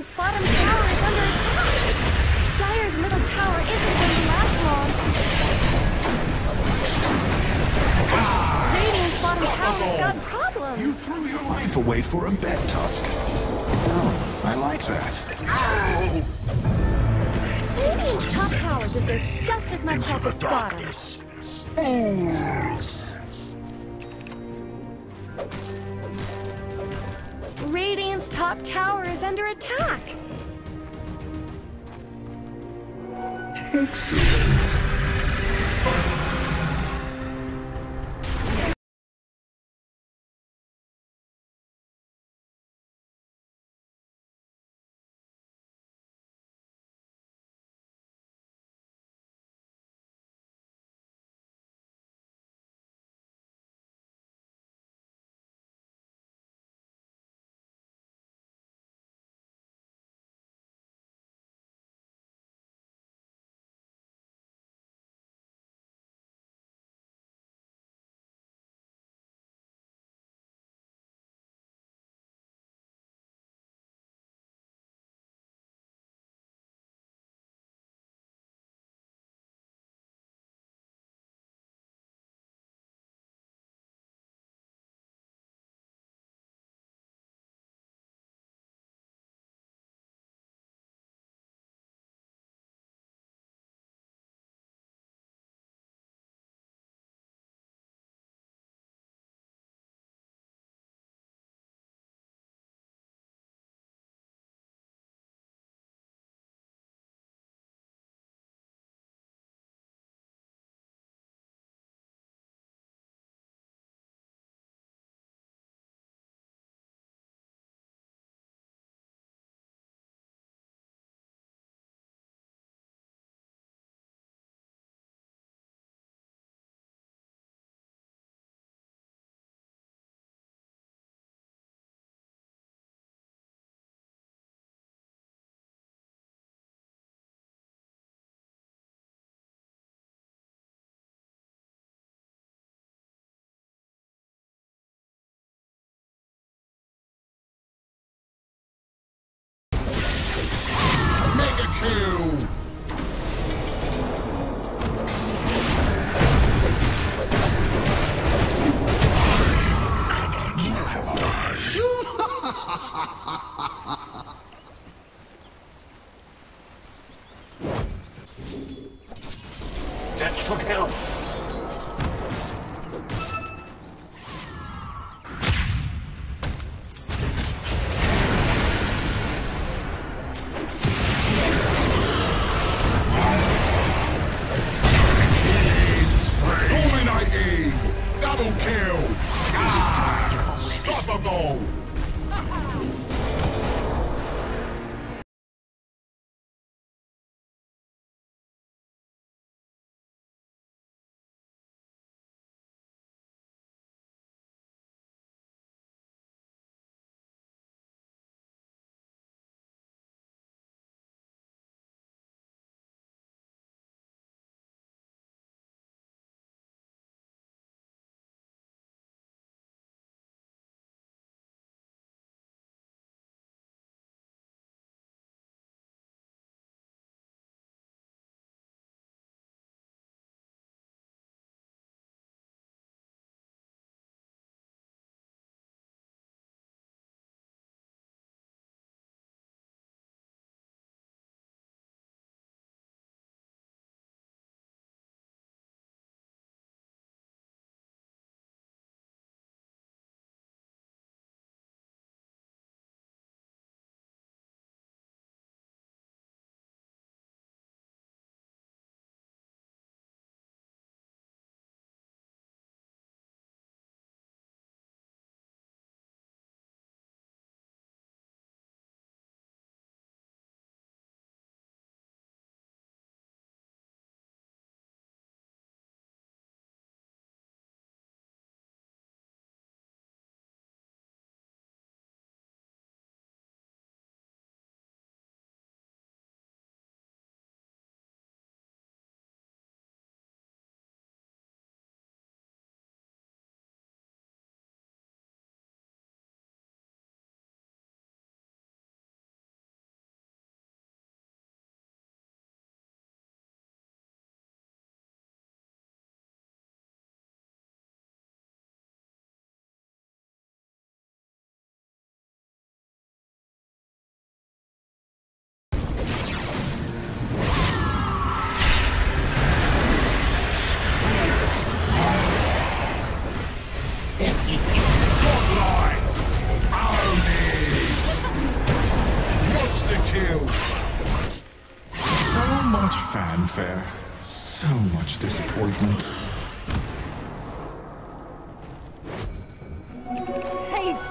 Radiant's bottom tower is under attack. Dire's middle tower isn't going to last long. Radiant's bottom tower's got problems. You threw your life away for a bet, Tusk. Oh, I like that. Radiant's top tower deserves just as much help as bottom. Fools! Radiant's top tower is under attack. Excellent.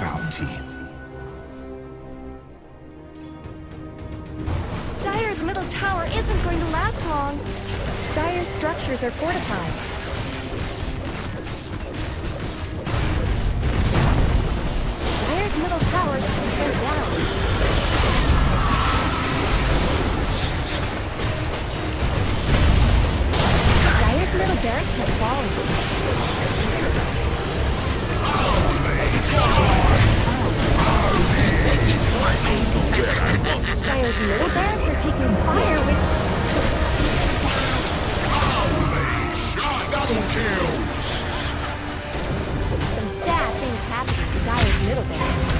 Bounty. Dire's middle tower isn't going to last long. Dire's structures are fortified. Double kill! some bad things happening to Dire's middle barracks.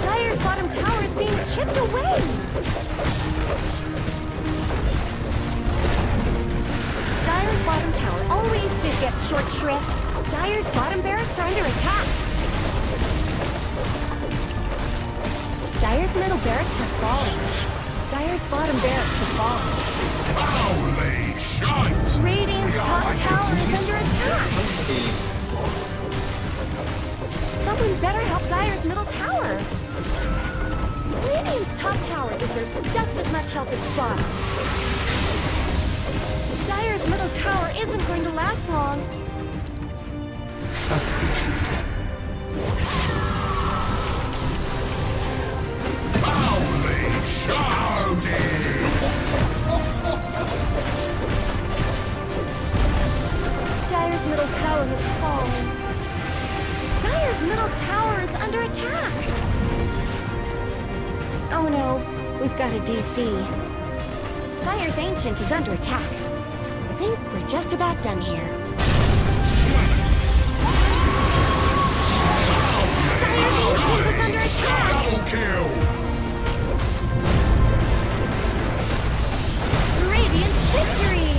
Dire's bottom tower is being chipped away. Dire's bottom tower always did get short shrift. Dire's bottom barracks are under attack. Dire's middle barracks have fallen. Dire's bottom barracks have fallen. Holy shite! Radiant's top tower is under attack! Someone better help Dire's middle tower! Radiant's top tower deserves just as much help as bottom. Dire's middle tower isn't going to last long. Appreciated. got a DC. Dire's Ancient is under attack. I think we're just about done here. Dire's Ancient is under attack! Double! Radiant victory!